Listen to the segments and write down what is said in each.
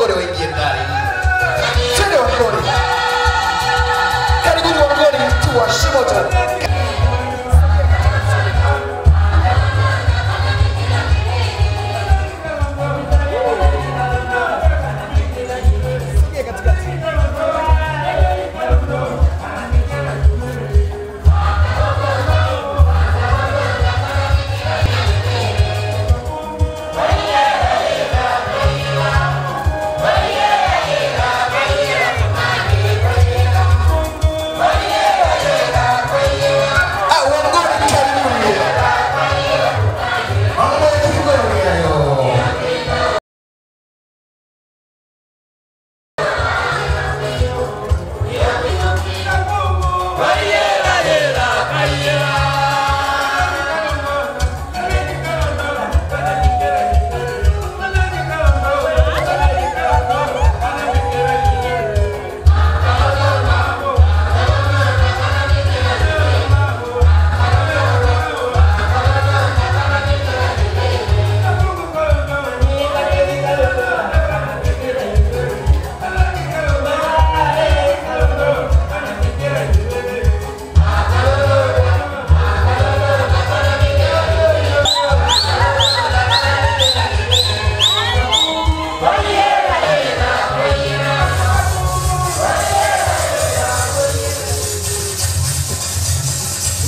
Wangore waingie ndani. Twende Wangore. Karibuni Wangore mtu wa.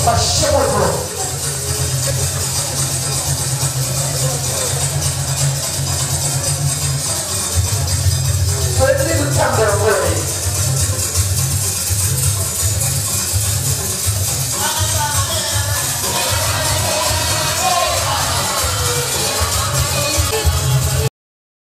Mashimoto. Tuendelee kutamba